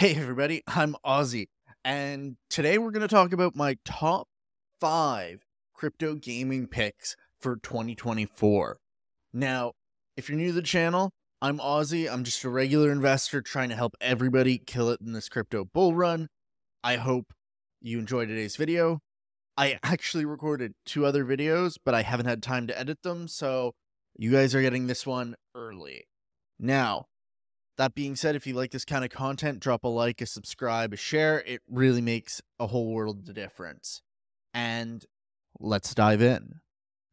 Hey, everybody, I'm Ozzy, and today we're going to talk about my top five crypto gaming picks for 2024. Now, if you're new to the channel, I'm Ozzy. I'm just a regular investor trying to help everybody kill it in this crypto bull run. I hope you enjoy today's video. I actually recorded two other videos, but I haven't had time to edit them, so you guys are getting this one early. Now, that being said, if you like this kind of content, drop a like, a subscribe, a share. It really makes a whole world of difference. And let's dive in.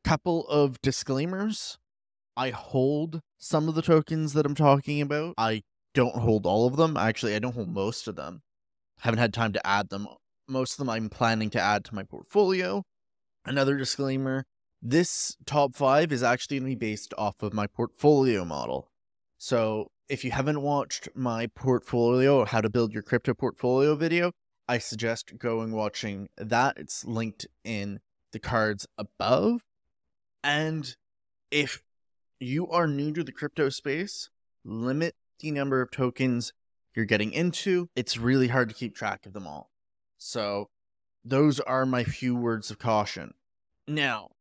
Couple of disclaimers. I hold some of the tokens that I'm talking about. I don't hold all of them. Actually, I don't hold most of them. Haven't had time to add them. Most of them I'm planning to add to my portfolio. Another disclaimer this top five is actually going to be based off of my portfolio model. So if you haven't watched my portfolio, how to build your crypto portfolio video, I suggest going watching that. It's linked in the cards above. And if you are new to the crypto space, limit the number of tokens you're getting into. It's really hard to keep track of them all. So, those are my few words of caution. Now,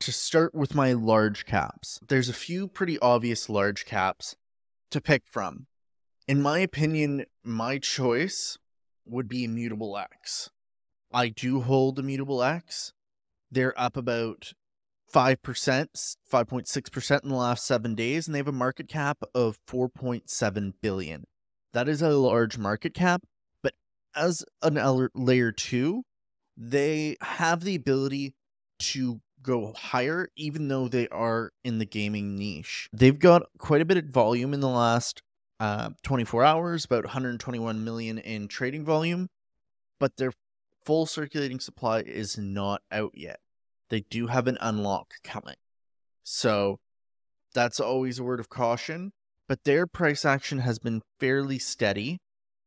to start with my large caps, there's a few pretty obvious large caps to pick from. In my opinion, my choice would be Immutable X. I do hold Immutable X. They're up about 5%, 5.6% in the last seven days, and they have a market cap of 4.7 billion. That is a large market cap, but as an layer two, they have the ability to go higher, even though they are in the gaming niche. They've got quite a bit of volume in the last uh, 24 hours, about 121 million in trading volume, but their full circulating supply is not out yet they do have an unlock coming. So that's always a word of caution. But their price action has been fairly steady.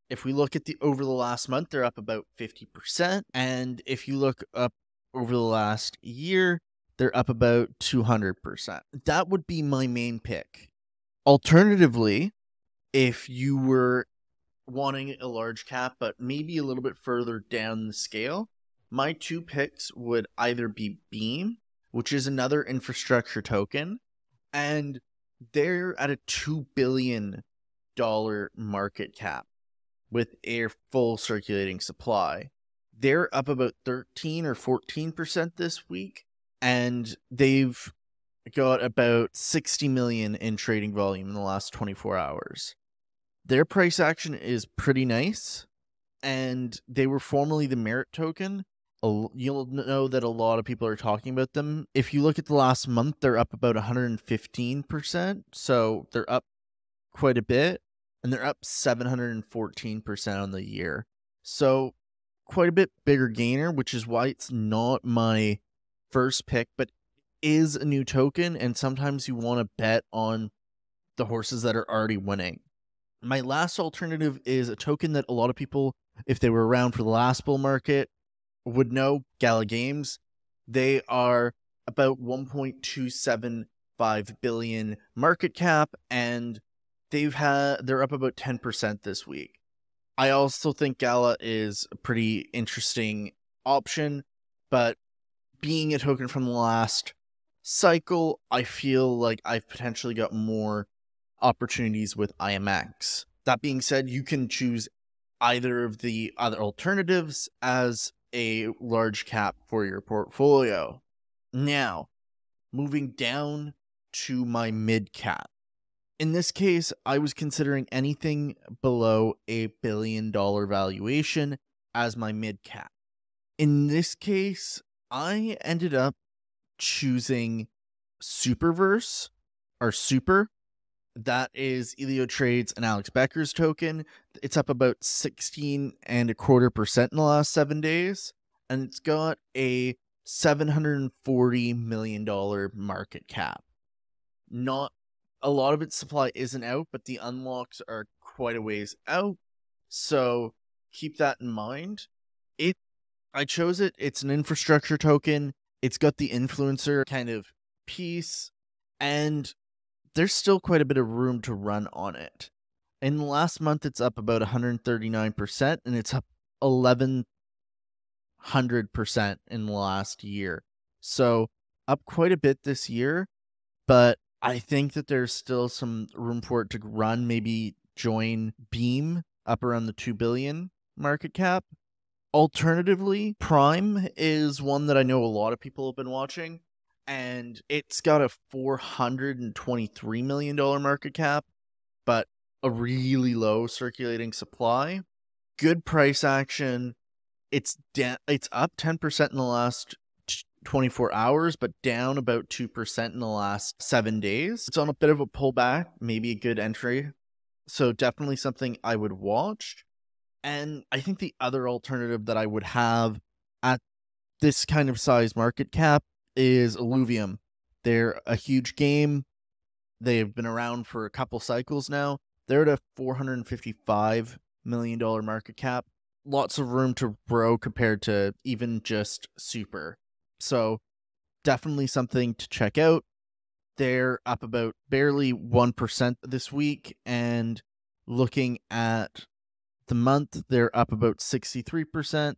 If we look at the over the last month, they're up about 50%. And if you look up over the last year, they're up about 200%. That would be my main pick. Alternatively, if you were wanting a large cap, but maybe a little bit further down the scale, my two picks would either be Beam, which is another infrastructure token, and they're at a $2 billion market cap with a full circulating supply. They're up about 13 or 14% this week, and they've got about 60 million in trading volume in the last 24 hours. Their price action is pretty nice, and they were formerly the merit token, you'll know that a lot of people are talking about them. If you look at the last month, they're up about 115%. So they're up quite a bit, and they're up 714% on the year. So quite a bit bigger gainer, which is why it's not my first pick, but is a new token. And sometimes you want to bet on the horses that are already winning. My last alternative is a token that a lot of people, if they were around for the last bull market, would know Gala Games. They are about 1.275 billion market cap and they've had they're up about 10% this week. I also think Gala is a pretty interesting option, but being a token from the last cycle, I feel like I've potentially got more opportunities with IMX. That being said, you can choose either of the other alternatives as a large cap for your portfolio. Now, moving down to my mid cap. In this case, I was considering anything below a billion dollar valuation as my mid cap. In this case, I ended up choosing Superverse or Super that is Elio Trades and Alex Becker's token. It's up about 16 and a quarter percent in the last seven days. And it's got a $740 million market cap. Not a lot of its supply isn't out, but the unlocks are quite a ways out. So keep that in mind. It I chose it. It's an infrastructure token. It's got the influencer kind of piece and there's still quite a bit of room to run on it. In the last month, it's up about 139%, and it's up 1100% in the last year. So, up quite a bit this year, but I think that there's still some room for it to run. Maybe join Beam up around the 2 billion market cap. Alternatively, Prime is one that I know a lot of people have been watching, and it's got a $423 million market cap, but a really low circulating supply. Good price action. It's da- it's up 10% in the last 24 hours, but down about 2% in the last seven days. It's on a bit of a pullback, maybe a good entry. So, definitely something I would watch. And I think the other alternative that I would have at this kind of size market cap is Illuvium. They're a huge game. They've been around for a couple cycles now. They're at a $455 million market cap. Lots of room to grow compared to even just Super. So, definitely something to check out. They're up about barely 1% this week. And looking at the month, they're up about 63%,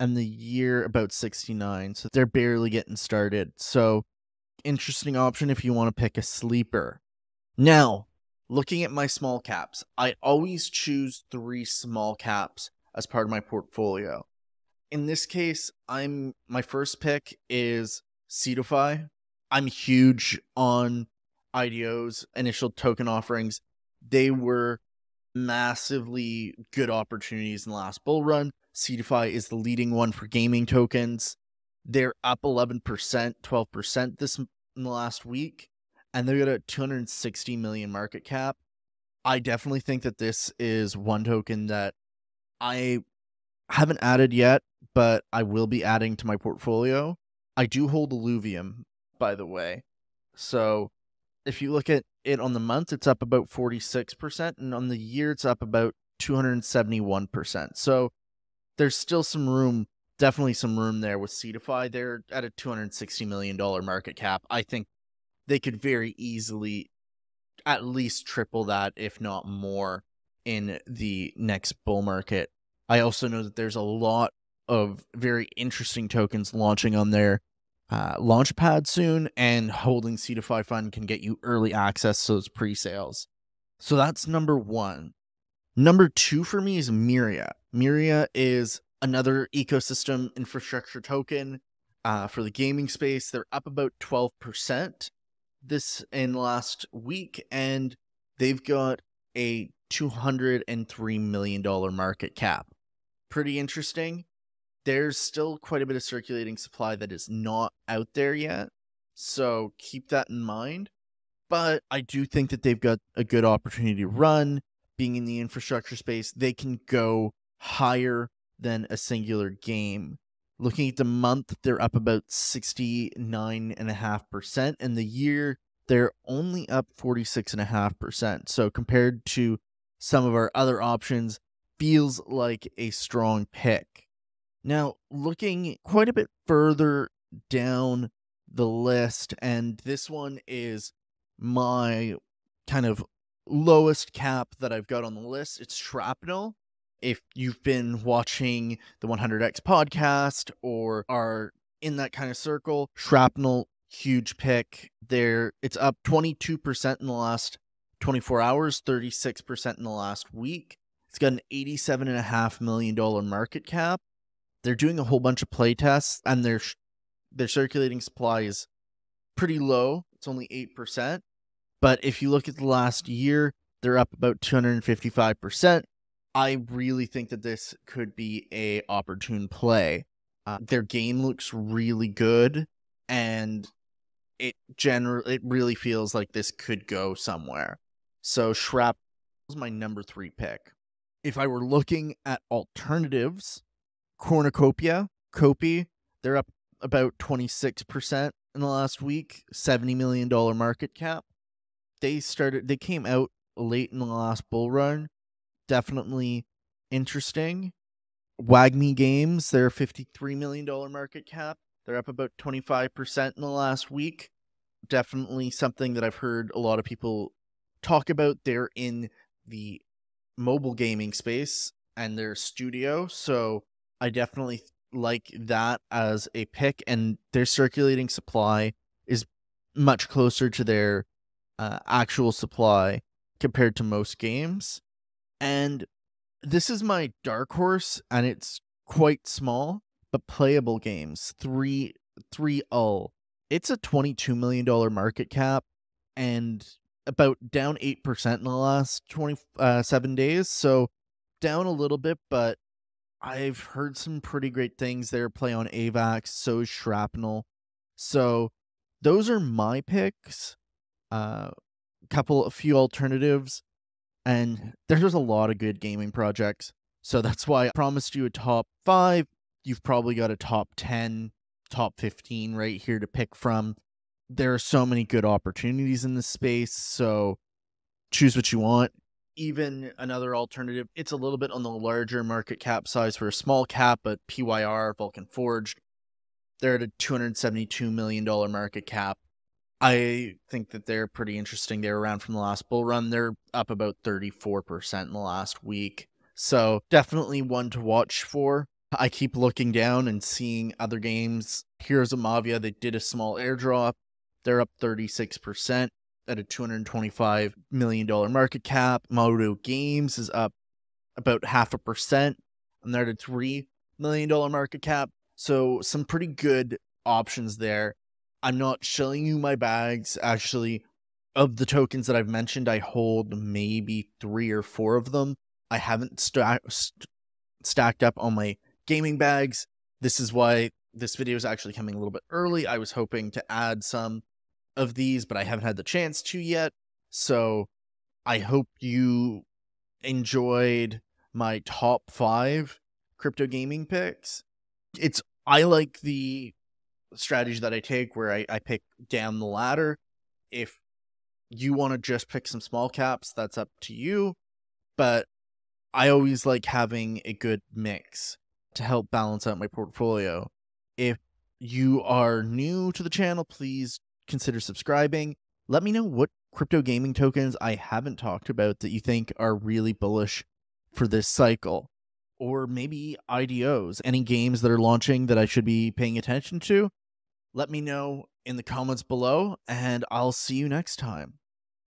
and the year about 69. So they're barely getting started. So interesting option if you want to pick a sleeper. Now, looking at my small caps, I always choose three small caps as part of my portfolio. In this case, I'm my first pick is Seedify. I'm huge on IDO's initial token offerings. They were massively good opportunities in the last bull run. Seedify is the leading one for gaming tokens. They're up 11%, 12% this in the last week, and they're at a 260 million market cap. I definitely think that this is one token that I haven't added yet, but I will be adding to my portfolio. I do hold Illuvium, by the way. So if you look at it on the month, it's up about 46%, and on the year, it's up about 271%. So there's still some room, definitely some room there with Seedify. They're at a $260 million market cap. I think they could very easily at least triple that, if not more, in the next bull market. I also know that there's a lot of very interesting tokens launching on there uh, Launchpad soon, and holding Seedify Fund can get you early access to those pre sales. So that's number one. Number two for me is Myria. Myria is another ecosystem infrastructure token uh, for the gaming space. They're up about 12% this in last week, and they've got a $203 million market cap. Pretty interesting there's still quite a bit of circulating supply that is not out there yet. So keep that in mind. But I do think that they've got a good opportunity to run. Being in the infrastructure space, they can go higher than a singular game. Looking at the month, they're up about 69.5%, and the year, they're only up 46.5%. So compared to some of our other options, feels like a strong pick. Now, looking quite a bit further down the list, and this one is my kind of lowest cap that I've got on the list. It's Shrapnel. If you've been watching the 100x podcast or are in that kind of circle, Shrapnel, huge pick. There, it's up 22% in the last 24 hours, 36% in the last week. It's got an $87.5 million market cap they're doing a whole bunch of play tests and their their circulating supply is pretty low. It's only 8%. But if you look at the last year, they're up about 255%. I really think that this could be a opportune play. Uh, their game looks really good and it general it really feels like this could go somewhere. So Shrap was my number 3 pick. If I were looking at alternatives, Cornucopia, Copy, they're up about 26% in the last week, $70 million market cap. They started, they came out late in the last bull run. Definitely interesting. WAGMI Games, they're $53 million market cap. They're up about 25% in the last week. Definitely something that I've heard a lot of people talk about. They're in the mobile gaming space and their studio. So I definitely like that as a pick. And their circulating supply is much closer to their uh, actual supply compared to most games. And this is my dark horse, and it's quite small, but playable games. Three three L. It's a twenty two million dollar market cap, and about down eight percent in the last twenty uh, days. So down a little bit, but I've heard some pretty great things there. Play on AVAX, so Shrapnel. So those are my picks. A uh, couple, a few alternatives, and there's a lot of good gaming projects. So that's why I promised you a top five. You've probably got a top 10, top 15 right here to pick from. There are so many good opportunities in this space. So choose what you want. Even another alternative, it's a little bit on the larger market cap size for a small cap, but PYR, Vulcan Forged, they're at a $272 million market cap. I think that they're pretty interesting. They're around from the last bull run. They're up about 34% in the last week. So definitely one to watch for. I keep looking down and seeing other games. Heroes of Mavia, they did a small airdrop. They're up 36% at a $225 million market cap. Maru Games is up about half a percent, and they're at a $3 million market cap. So some pretty good options there. I'm not showing you my bags. Actually, of the tokens that I've mentioned, I hold maybe three or four of them. I haven't st- st- stacked up on my gaming bags. This is why this video is actually coming a little bit early. I was hoping to add some of these, but I haven't had the chance to yet. So I hope you enjoyed my top five crypto gaming picks. It's I like the strategy that I take where I, I pick down the ladder. If you want to just pick some small caps, that's up to you. But I always like having a good mix to help balance out my portfolio. If you are new to the channel, please consider subscribing. Let me know what crypto gaming tokens I haven't talked about that you think are really bullish for this cycle. Or maybe IDOs, any games that are launching that I should be paying attention to let me know in the comments below, and I'll see you next time.